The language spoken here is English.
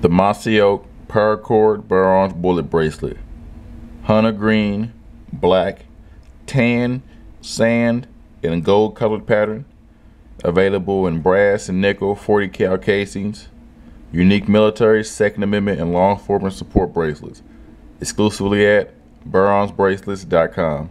The Mossy Oak Paracord BearArms Bullet Bracelet. Hunter green, black, tan, sand, and gold colored pattern. Available in brass and nickel 40 cal casings. Unique military, Second Amendment, and law enforcement support bracelets. Exclusively at beararmsbracelets.com.